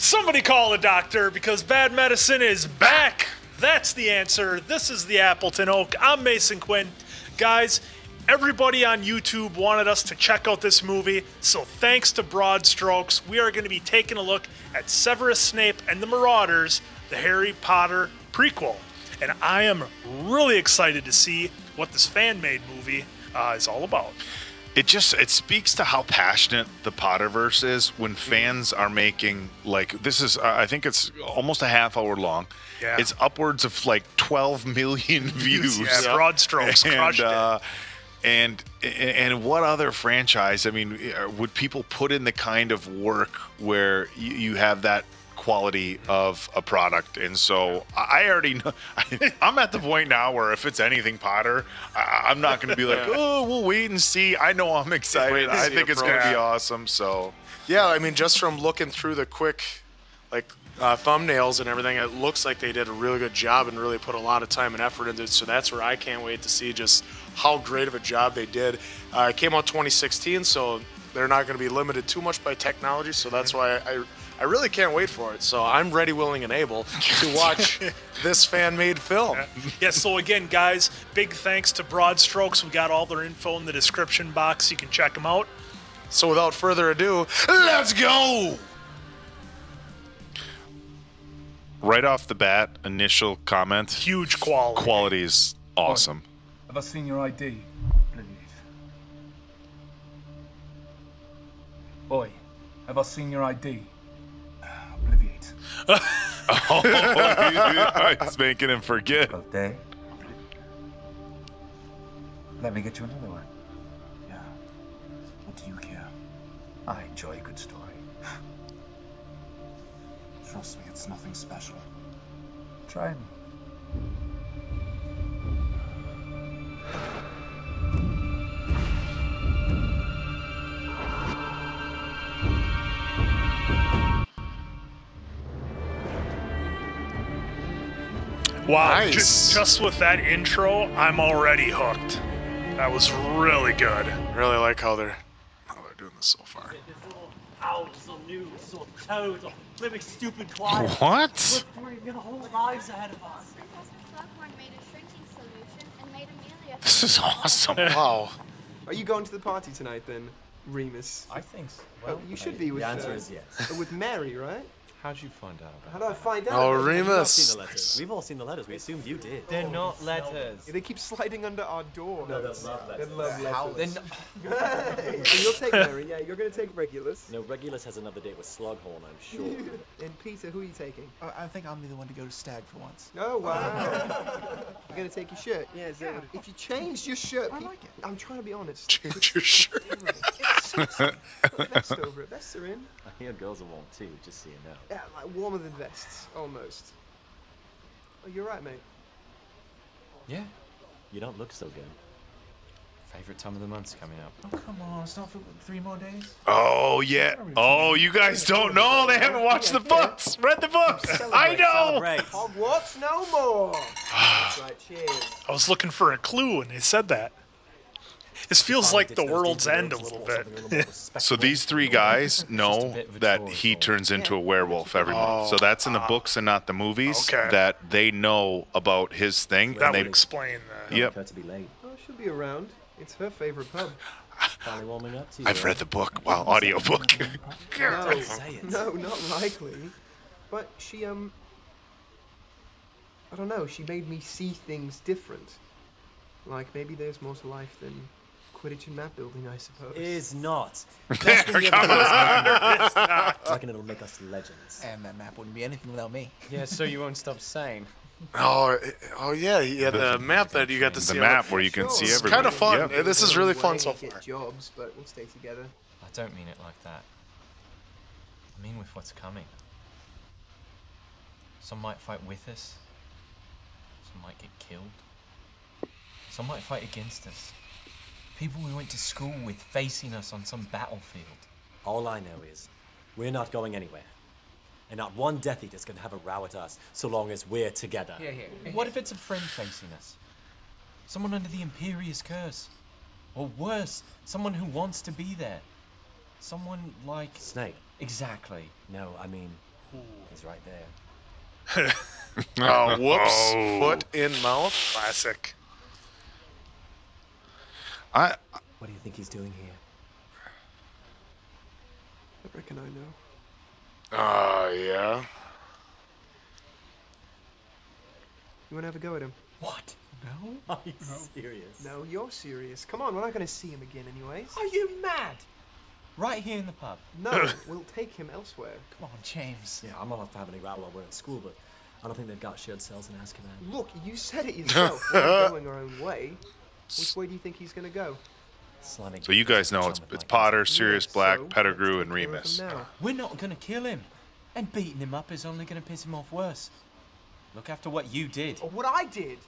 Somebody call a doctor because Badd Medicine is back. That's the answer. This is the Appleton Oak. I'm Mason Quinn. Guys, everybody on YouTube wanted us to check out this movie, so thanks to Broad Strokes, we are going to be taking a look at Severus Snape and the Marauders, the Harry Potter prequel. And I am really excited to see what this fan made movie uh, is all about. It just it speaks to how passionate the Potterverse is when fans are making like this is uh, I think it's almost a half hour long. Yeah. It's upwards of like 12 million views. Yeah, Broad Strokes crushed it. uh, and and what other franchise? I mean, uh, would people put in the kind of work where you, you have that quality of a product? And so I I already know. I'm at the point now where if it's anything Potter, I, I'm not going to be like, oh, we'll wait and see. I know I'm excited. I think it's going to be awesome. So Yeah, I mean, just from looking through the quick, like uh, thumbnails and everything, it looks like they did a really good job and really put a lot of time and effort into it. So that's where I can't wait to see just how great of a job they did. Uh, it came out 2016, so they're not going to be limited too much by technology. So that's why I, I really can't wait for it. So I'm ready, willing, and able to watch this fan-made film. Yeah, so again, guys, big thanks to Broad Strokes. We got all their info in the description box. You can check them out. So without further ado, let's go. right off the bat, initial comment, Huge quality. quality is awesome. Have I seen your ID? Brilliant. Boy, have I seen your ID? Obliviate. He's making him forget. Day. Let me get you another one. Yeah. What do you care? I enjoy a good story. Trust me, it's nothing special. Try me. Wow, Nice. just with that intro, I'm already hooked. That was really good. Really like how they're how they're doing this so far. There's little owls or noobs or toads or living stupid quiet. What? Look, we've got whole lives ahead of us. Professor Slughorn made a shrinking solution and made Amelia. This is awesome. Wow. Are you going to the party tonight then, Remus? I think so. Oh, you should be with. The answer uh, is yes. With Mary, right? How'd you find out about How about do I find out? Oh, about that? We've all seen Remus. the letters. We've all seen the letters. We assumed you did. They're not letters. They keep sliding under our door. No, they're love They're letters. love letters. They're not- Hey, so you'll take Mary, yeah. You're going to take Regulus. No, Regulus has another date with Slughorn, I'm sure. and Peter, who are you taking? I I think I'm the one to go to Stag for once. Oh wow! You're gonna take your shirt? Yeah. Is that what- if you changed your shirt, I like it. I'm trying to be honest. Change your shirt. Put a over it. Vests are in. I girls are warm too, just so you know. Yeah, like warmer than vests, almost. Oh, you're right, mate. Yeah. You don't look so good. Favorite time of the month's coming up. Oh, come on. It's not for three more days. Oh yeah. Oh, you guys don't know. They haven't watched the books. Read the books. I know. Hogwarts no more. That's right. Cheers. I was looking for a clue when they said that. This feels like the world's end a little bit. So these three guys know that he turns into a werewolf every month. So that's in the books and not the movies. Okay. That they know about his thing. That and they, would explain that. Yep. Prefer to be late. Oh, she'll be around. It's her favorite pub. Finally warming up to you. I've read the book. Wow, audio book. No, no, not likely. But she um. I don't know. She made me see things different. Like maybe there's more to life than Quidditch and map building, I suppose. Is not. There, come on. I reckon it'll make us legends. And that map wouldn't be anything without me. Yeah, so you won't stop saying. Oh, oh yeah, yeah. The, map that you got to The see. map where you can Sure. see It's kind of fun. Yep. This is really fun so far. jobs, but we'll stay together. I don't mean it like that. I mean with what's coming. Some might fight with us. Some might get killed. Some might fight against us. People we went to school with facing us on some battlefield. All I know is, we're not going anywhere. And not one Death Eater's gonna have a row at us so long as we're together. Here, here. What if it's a friend facing us? Someone under the Imperius curse? Or worse, someone who wants to be there? Someone like. Snape. Exactly. No, I mean, He's right there. Oh, whoops. Oh. Foot in mouth. Classic. I What do you think he's doing here? I reckon I know. Oh, yeah. You want to have a go at him? What? No? Are you serious? No, you're serious. Come on, we're not going to see him again, anyways. Are you mad? Right here in the pub. No, we'll take him elsewhere. Come on, James. Yeah, I'm not a family row while we're at school, but I don't think they've got shared cells in Azkaban. Look, you said it yourself. we're going our own way. Which way do you think he's going to go? Slamming. so you guys know it's it's Potter, Sirius Black, Pettigrew, and Remus. Now, We're not gonna kill him. And beating him up is only gonna piss him off worse. Look after what you did. oh, what I did.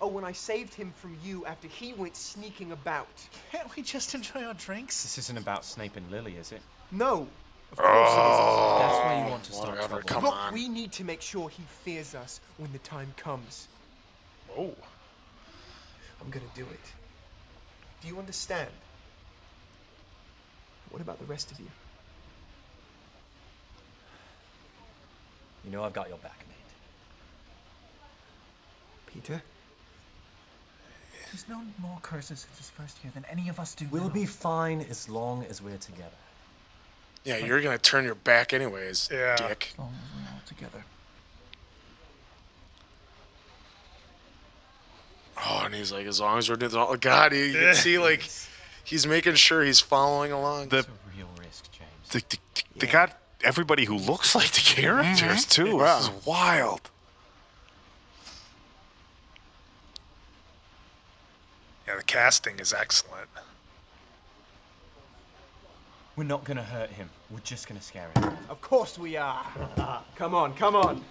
Oh, when I saved him from you after he went sneaking about. Can't we just enjoy our drinks? This isn't about Snape and Lily, is it? No. Of course Oh. That's why you want to start whatever, trouble. come isn't. on. Look, we need to make sure he fears us when the time comes. Oh. I'm gonna do it. Do you understand? What about the rest of you? You know I've got your back, mate. Peter? He's known more curses since his first year than any of us do. We'll now. be fine as long as we're together. Yeah, you're going to turn your back anyways, Yeah. dick. As long as we're all together. Oh, and he's like, as long as we're doing all, oh, God, you, you can see, like, he's making sure he's following along. The It's a real risk, James. they, they, they got everybody who looks like the characters mm-hmm. too. Wow. This is wild. Yeah, the casting is excellent. We're not gonna hurt him. We're just gonna scare him. Of course we are. come on, come on.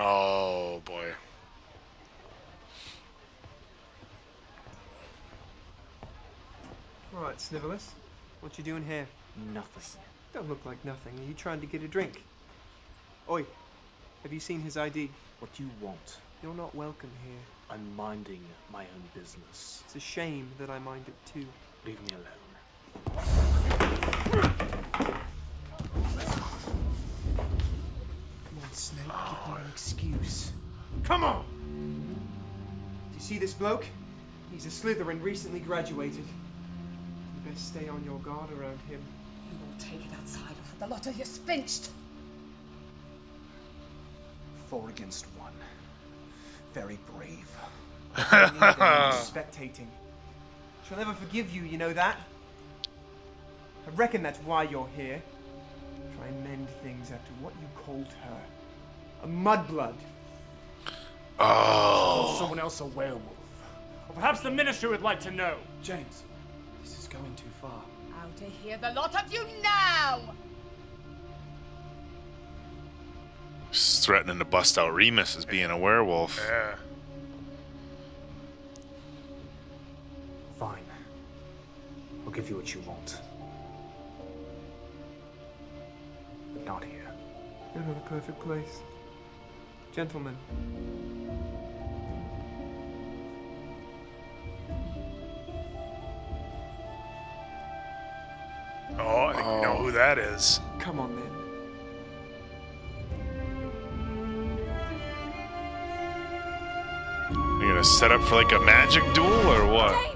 Oh, boy. Right, Snivellus. What you doing here? Nothing. Don't look like nothing. Are you trying to get a drink? Oi, have you seen his ID? What do you want? You're not welcome here. I'm minding my own business. It's a shame that I mind it too. Leave me alone. Come on, give me an excuse. Come on! Do you see this bloke? He's a Slytherin, recently graduated. You best stay on your guard around him. You won't take it outside of the lot of you spinched. Four against one. Very brave. I need anyone spectating. She'll never forgive you, you know that? I reckon that's why you're here. Try and mend things after what you called her. A mudblood. Oh. Or Someone else a werewolf. Or perhaps the minister would like to know. James, this is going too far. Out of here, the lot of you now! She's threatening to bust out Remus as being a werewolf. Yeah. Fine. I'll give you what you want. But not here. You're not a perfect place. Gentlemen, Oh, I think we know who that is. come on then. You gonna set up for like a magic duel or what? James!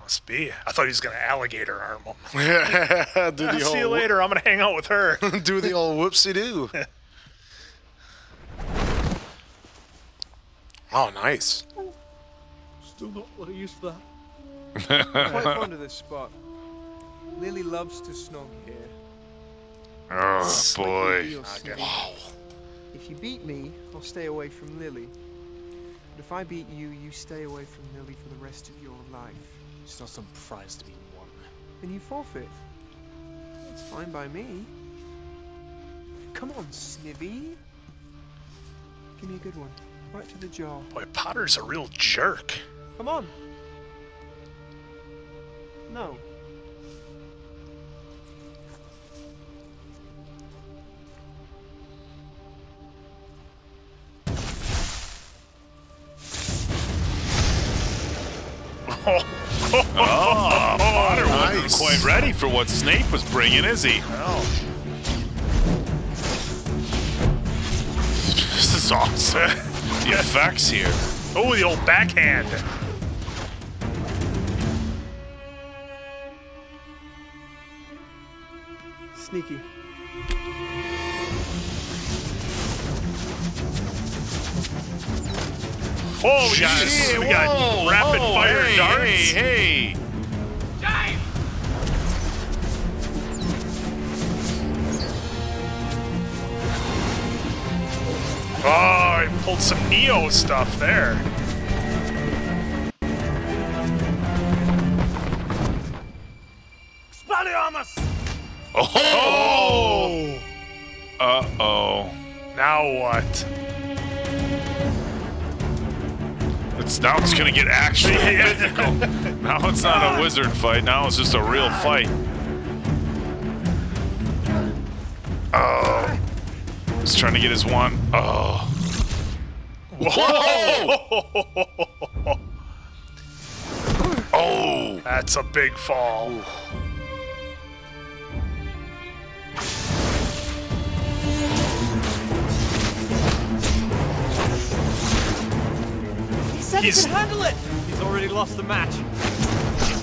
Must be. I thought he was gonna alligator arm him. do the See you later. I'm gonna hang out with her. do the old whoopsie doo. Oh, nice. Still not what I used for that. Quite fond of this spot. Lily loves to snog here. Oh boy. Deal, Snape. If you beat me, I'll stay away from Lily. But if I beat you, you stay away from Lily for the rest of your life. It's not some prize to be won. Then you forfeit. It's fine by me. Come on, Snivy. Give me a good one. Right to the jaw. Boy, Potter's a real jerk. Come on. No. Oh, Potter wasn't quite ready for what Snape was bringing, is he? No. This is awesome. the effects here. Oh, the old backhand. Sneaky. Oh, we got, Shit, we got whoa, rapid whoa, fire hey, darts. Hey, hey. Oh, he pulled some Neo stuff there. Expelliarmus! Oh! Uh oh. Now what? It's now it's gonna get actually physical. Now it's not a wizard fight. Now it's just a real fight. Oh. He's trying to get his one. Oh. Whoa! Oh! That's a big fall. He said He's- he could handle it! He's already lost the match.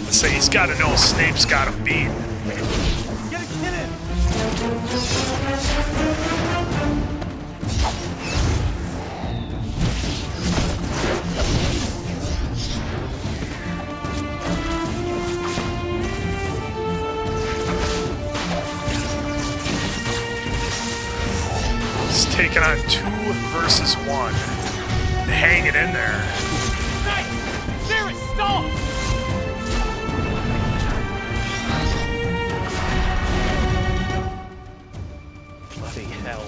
Say he's got to know Snape's got him beat. Taking on two versus one. And hanging in there. Hey! Sirius, stop! Bloody hell.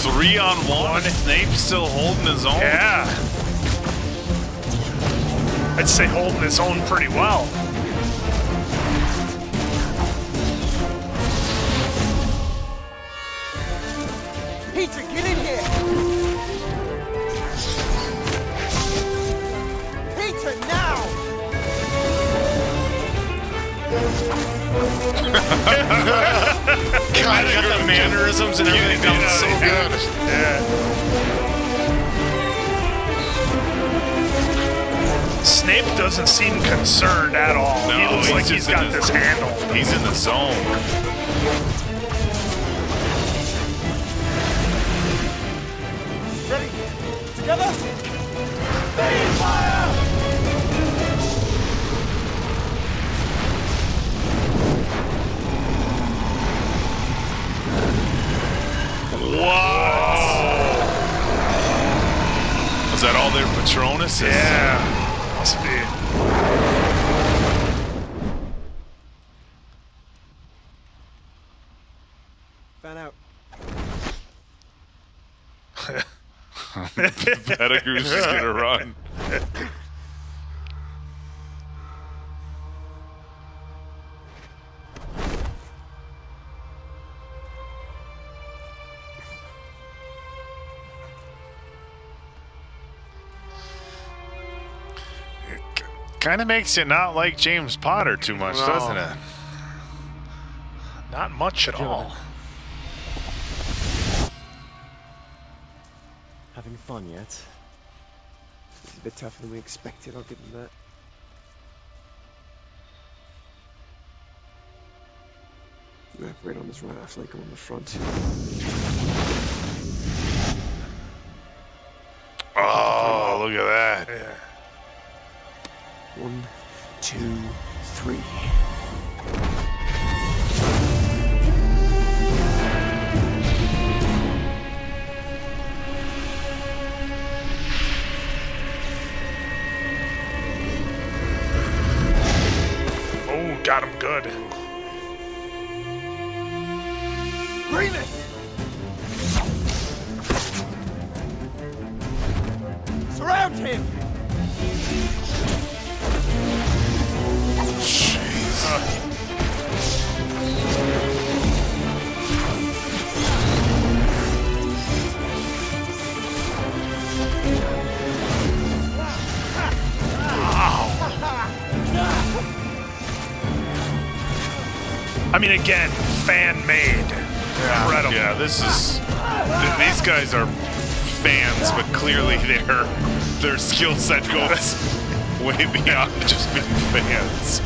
Three on one. Snape still holding his own. Yeah. I'd say holding his own pretty well. God, got the mannerisms and everything down so good. Yeah. Snape doesn't seem concerned at all. No, he looks like just he's in got his- this handled. He's in the zone. Ready? Together? Speed fire! What? Was that all their Patronus? Yeah. Must be. Fan out. Pettigrew's just gonna run. Kind of makes you not like James Potter too much, No. doesn't it? Not much at all. Having fun yet? It's a bit tougher than we expected, I'll give them that. Yeah, right on his right, flank him on the front. Oh, look at that. One, two, three. Again, fan made. Incredible. Yeah, this is. th- these guys are fans, but clearly their their skill set goes way beyond just being fans.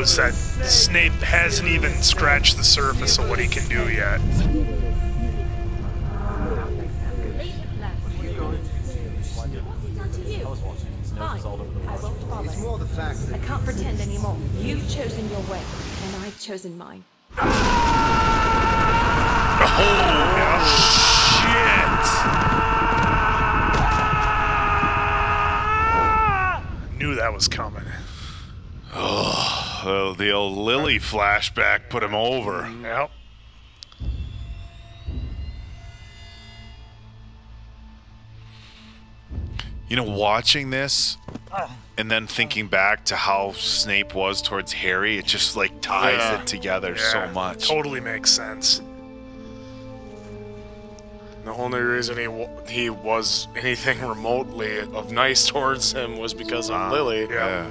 Knows that Snape hasn't even scratched the surface of what he can do yet. It's more the fact that I can't pretend anymore. You've chosen your way, and I've chosen mine. Oh shit! Knew that was coming. Oh, the, old Lily flashback put him over. Yep. You know, watching this ah. and then thinking back to how Snape was towards Harry, it just like ties Yeah. it together so Yeah, much. Totally makes sense. The only reason he he was anything remotely of nice towards him was because of uh-huh. Lily. Yeah.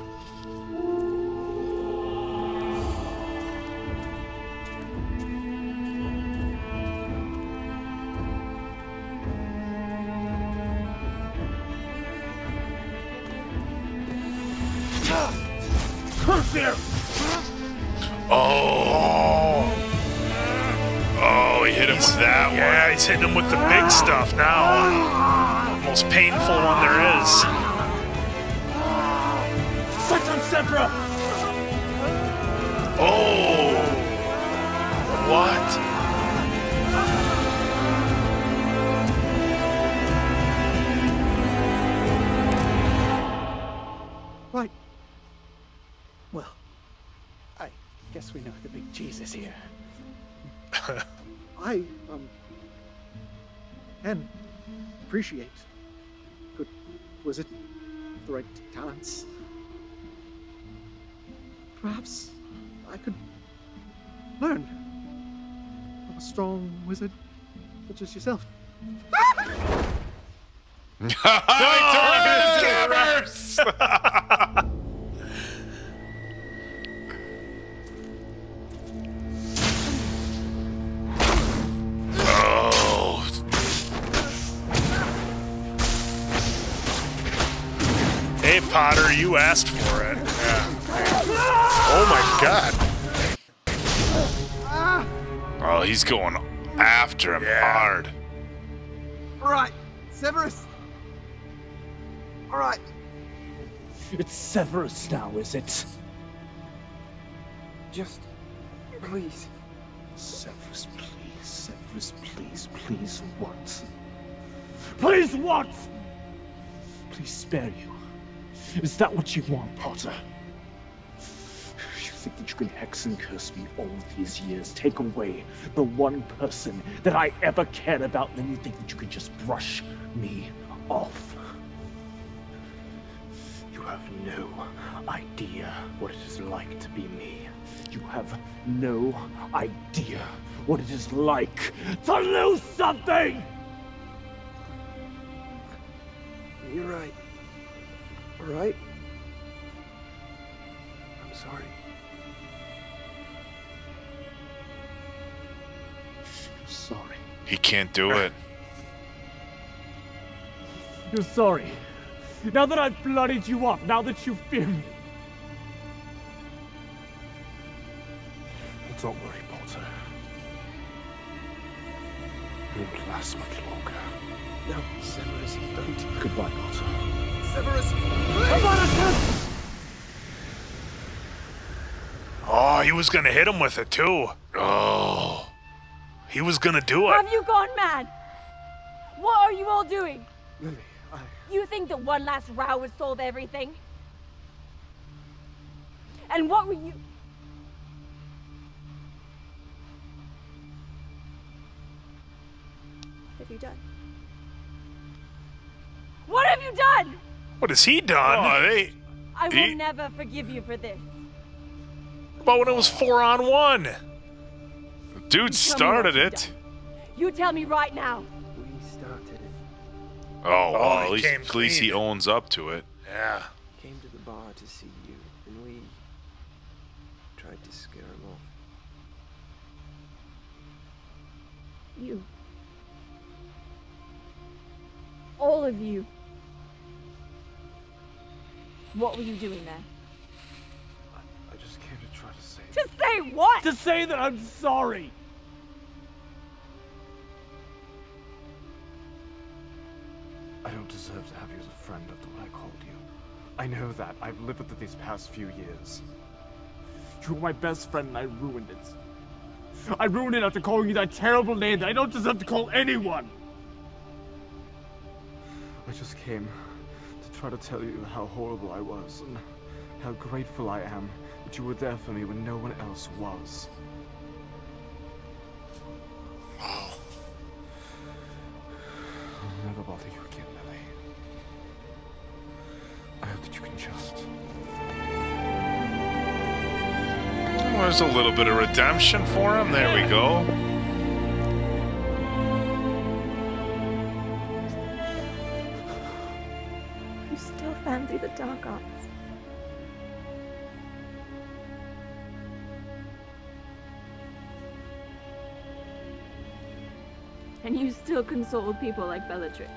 You! Oh. Oh, he hit him with that one. Yeah, he's hitting him with the big stuff now. Most painful one there is. Set on Sepra! Oh. What? Is here. I um and appreciate but was it the right talents? Perhaps I could learn from a strong wizard such as yourself. no! Potter, you asked for it. Oh my god. Ah. Oh, he's going after him hard. Alright, Severus! Alright. It's Severus now, is it? Just, please. Severus, please, Severus, please, please, what? Please, what? Please spare you. Is that what you want, Potter? You think that you can hex and curse me all these years, take away the one person that I ever cared about, and then you think that you can just brush me off? You have no idea what it is like to be me. You have no idea what it is like to lose something! You're right. Alright? I'm sorry. Sorry. He can't do it. You're sorry. Now that I've bloodied you up, now that you fear me. Don't worry, Potter. It won't last much longer. No, Severus, don't. Goodbye, Potter. Severus, Oh, he was gonna hit him with it too. Oh. He was gonna do it. Have you gone mad? What are you all doing? Lily, I... You think that one last row would solve everything? And what were you. What have you done? What have you done? What has he done? Oh, they. I will He- never forgive you for this. About when it was four on one. Dude started it. You tell me right now. We started it. Oh, well, he at least, at least he owns up to it. Yeah. Came to the bar to see you, and we tried to scare him off. You. All of you. What were you doing there? I just came to try to say. To say what? To say that I'm sorry! I don't deserve to have you as a friend after what I called you. I know that. I've lived with it these past few years. You were my best friend and I ruined it. I ruined it after calling you that terrible name that I don't deserve to call anyone! I just came to try to tell you how horrible I was and how grateful I am that you were there for me when no one else was. I'll never bother you again, Lily. I hope that you can just. Well, there's a little bit of redemption for him. There we go. And you still console people like Bellatrix.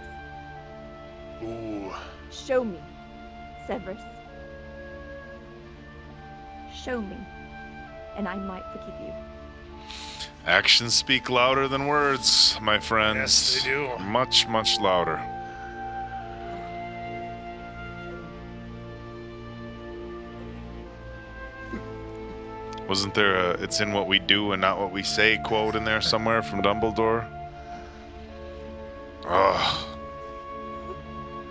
Ooh. Show me, Severus. Show me, and I might forgive you. Actions speak louder than words, my friends. Yes, they do. Much, much louder. Wasn't there a "It's in what we do and not what we say" quote in there somewhere from Dumbledore?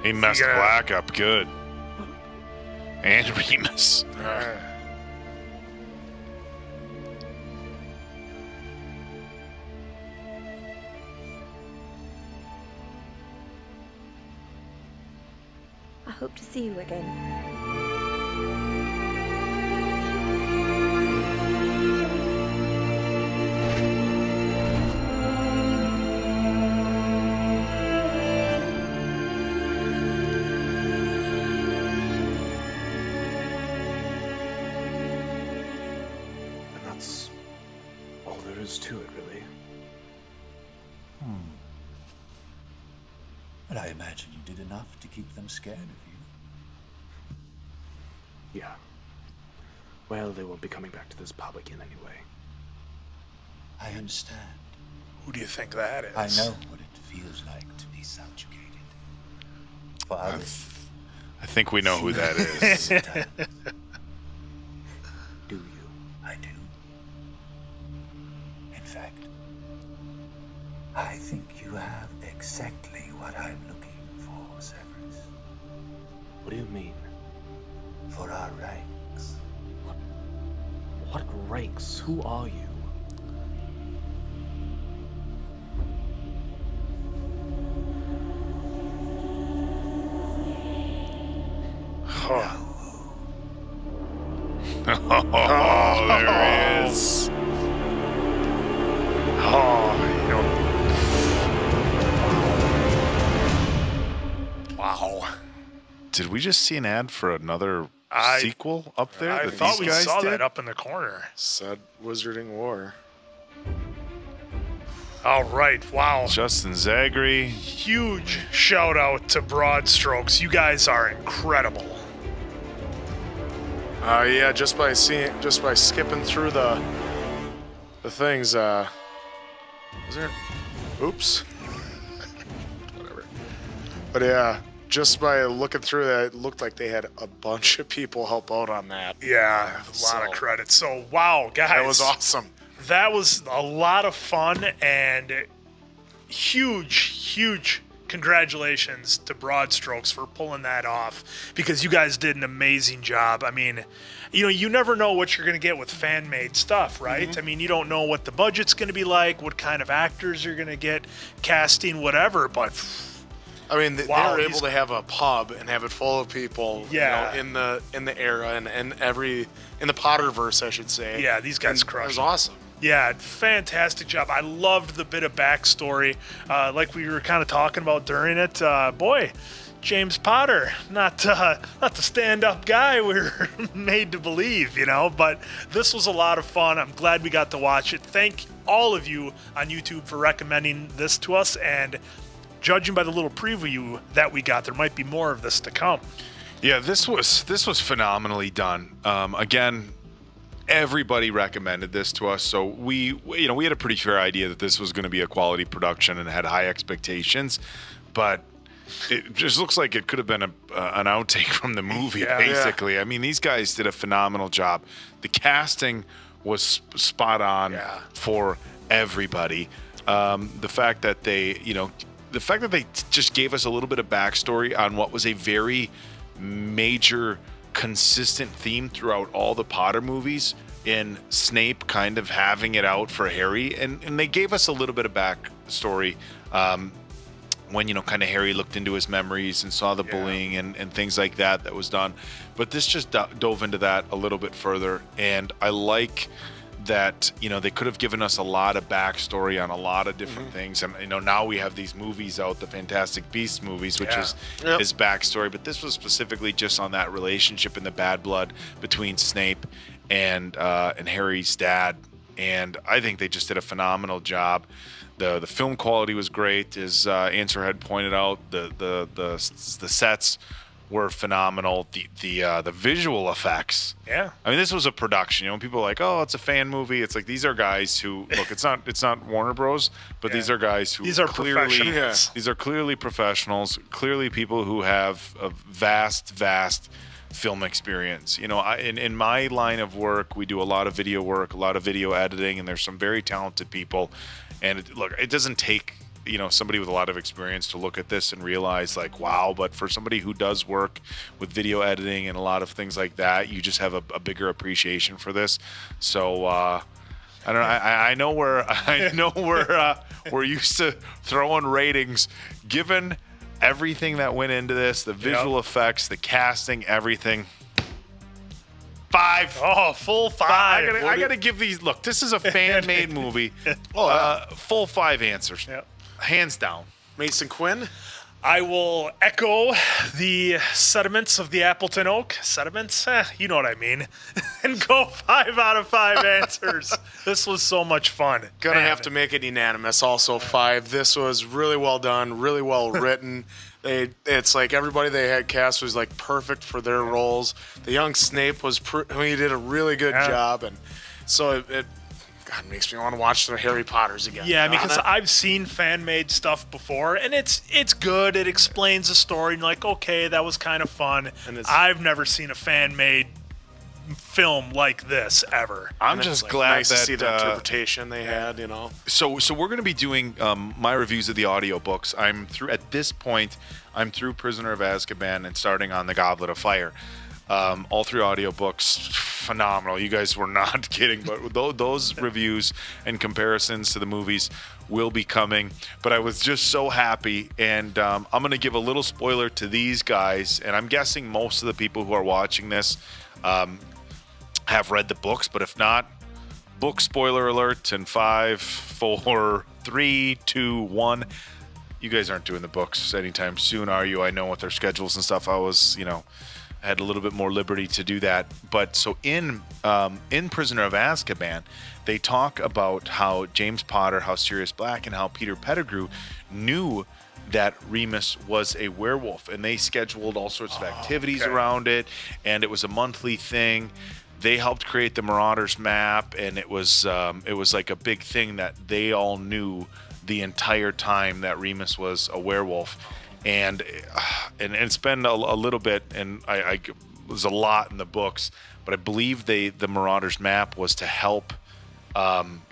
He messed Yeah. Black up good, and Remus. I hope to see you again. Imagine you did enough to keep them scared of you. Yeah. Well, they won't be coming back to this pub again anyway. I understand. Who do you think that is? I know what it feels like to be subjugated. For others, I think we know who that is. do you? I do. In fact, I think you have exactly what I'm looking for, Severus. What do you mean? For our ranks. What ranks? Who are you? oh, there he is. Did we just see an ad for another I- sequel up there? I thought we guys saw did? that up in the corner. Said Wizarding War. All right. Wow. Justin Zagre. Huge shout out to Broad Strokes. You guys are incredible. Uh, yeah, just by seeing, just by skipping through the the things. Uh, is there? Oops. Whatever. But yeah, just by looking through that, it looked like they had a bunch of people help out on that. Yeah, a lot So- of credit. So, wow, guys. That was awesome. That was a lot of fun and huge, huge congratulations to Broad Strokes for pulling that off because you guys did an amazing job. I mean, you know, you never know what you're going to get with fan made stuff, right? Mm-hmm. I mean, you don't know what the budget's going to be like, what kind of actors you're going to get, casting, whatever, but I mean, they, Wow, they were able to have a pub and have it full of people. Yeah. You know, in the in the era and, and every in the Potterverse, I should say. Yeah, these guys crushed It was awesome. Yeah, fantastic job. I loved the bit of backstory, uh, like we were kind of talking about during it. Uh, boy, James Potter, not uh, not the stand-up guy we are made to believe, you know. But this was a lot of fun. I'm glad we got to watch it. Thank all of you on YouTube for recommending this to us, and judging by the little preview that we got, there might be more of this to come. Yeah, this was this was phenomenally done. Um, again, everybody recommended this to us, so we you know we had a pretty fair idea that this was going to be a quality production and had high expectations, but it just looks like it could have been a, uh, an outtake from the movie. Yeah. basically, I mean these guys did a phenomenal job. The casting was sp- spot on for everybody. Um, the fact that they you know the fact that they just gave us a little bit of backstory on what was a very major consistent theme throughout all the Potter movies in Snape kind of having it out for Harry and, and they gave us a little bit of backstory um, when you know kind of Harry looked into his memories and saw the bullying and, and things like that that was done. But this just do- dove into that a little bit further and I like that you know they could have given us a lot of backstory on a lot of different things. And you know now we have these movies out the fantastic beasts movies which Yeah. is Yep. his backstory. But this was specifically just on that relationship and the bad blood between snape and uh, and harry's dad. And i think they just did a phenomenal job. The the film quality was great as uh, answer had pointed out. The the the, the sets were phenomenal the the uh, the visual effects Yeah. I mean, this was a production. You know, people are like, "Oh, it's a fan movie." It's like these are guys who look. It's not. It's not Warner Bros. But these are guys who These are clearly. professionals. These are clearly professionals. Clearly, people who have a vast, vast film experience. You know, I, in in my line of work, we do a lot of video work, a lot of video editing, and there's some very talented people. And it, look, it doesn't take you know somebody with a lot of experience to look at this and realize like wow but for somebody who does work with video editing and a lot of things like that you just have a, a bigger appreciation for this so uh I don't know. I, I know we're I know we're uh, we're used to throwing ratings. Given everything that went into this, the visual effects, the casting, everything. Five. Oh, full five. I gotta, I gotta give these. Look, this is a fan-made movie. Oh, uh, full five answers. Hands down. Mason Quinn. I will echo the sediments of the Appleton Oak. Sediments? Eh, you know what I mean. and go five out of five answers. This was so much fun. Gonna Man. have to make it unanimous. Also five. This was really well done, really well written. They, it's like everybody they had cast was like perfect for their roles. The young Snape was, pr- I mean, he did a really good Yeah. job, and so it, it God makes me want to watch the Harry Potters again. Yeah, because Doesn't it? I've seen fan made stuff before, and it's it's good. It explains the story, and like, okay, that was kind of fun. And it's- I've never seen a fan made film like this ever. I'm And just like, glad nice that to see the uh, interpretation they had. You know, so so we're going to be doing um, my reviews of the audiobooks. I'm through at this point. I'm through Prisoner of Azkaban and starting on the Goblet of Fire. Um, all three audiobooks phenomenal. You guys were not kidding, but tho- those reviews and comparisons to the movies will be coming. But I was just so happy, and um, I'm going to give a little spoiler to these guys, and I'm guessing most of the people who are watching this um, have read the books, but if not, book spoiler alert in five, four, three, two, one. You guys aren't doing the books anytime soon, are you? I know with their schedules and stuff. I was, you know, had a little bit more liberty to do that. But so in um, in Prisoner of Azkaban, they talk about how James Potter, how Sirius Black, and how Peter Pettigrew knew that Remus was a werewolf, and they scheduled all sorts of activities okay. around it, and it was a monthly thing. They helped create the Marauders map, and it was um, it was like a big thing that they all knew the entire time that Remus was a werewolf, and and, and it's been a, a little bit, and I, I there's a lot in the books, but I believe they the Marauders map was to help. Um,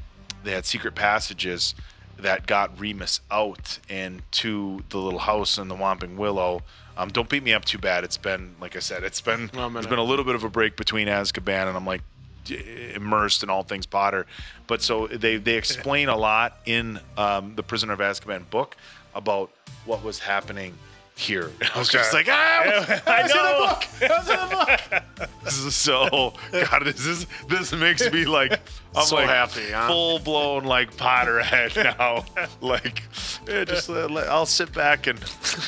they had secret passages that got Remus out and to the little house in the Whomping Willow. Um, don't beat me up too bad. It's been, like I said, it's been I'm been a little bit of a break between Azkaban and I'm like immersed in all things Potter. But so they they explain a lot in um, the Prisoner of Azkaban book about what was happening here. And I was just like, ah, I in know. the book. That was in the book. so, God, this is this makes me like I'm So like happy, huh? full blown like Potterhead now. like, yeah, just uh, let- I'll sit back and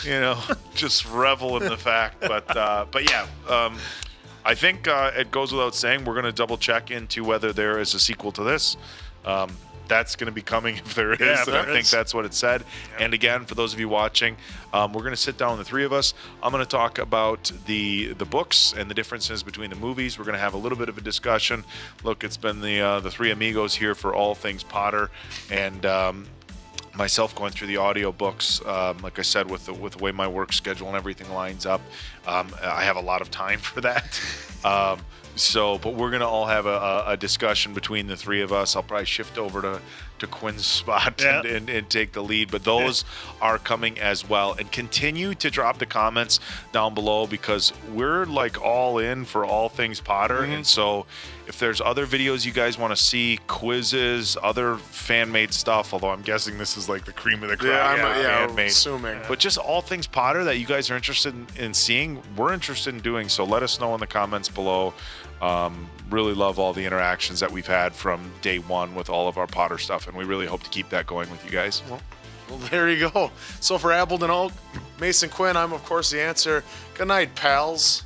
you know just revel in the fact. But uh, but yeah. Um, I think uh, it goes without saying we're going to double check into whether there is a sequel to this. Um, that's going to be coming if there is, Yeah, if and I there think that's what it said. And again, for those of you watching, um, we're going to sit down, the three of us. I'm going to talk about the the books and the differences between the movies. We're going to have a little bit of a discussion. Look, it's been the uh, the three amigos here for all things Potter, and um, myself going through the audio books um, like i said with the, with the way my work schedule and everything lines up um, i have a lot of time for that um, so but we're gonna all have a, a, a discussion between the three of us. I'll probably shift over to to quinn's spot Yeah. and, and, and take the lead but those are coming as well. And continue to drop the comments down below because we're like all in for all things potter. And so if there's other videos you guys want to see quizzes other fan-made stuff although i'm guessing this is like the cream of the crop. Yeah, I'm- of yeah, fan-made. assuming. but just all things potter that you guys are interested in, in seeing we're interested in doing. So let us know in the comments below. Um, really love all the interactions that we've had from day one with all of our potter stuff and we really hope to keep that going with you guys Well, there you go. So for Appleton Oak, Mason Quinn, I'm of course the answer. Good night, pals.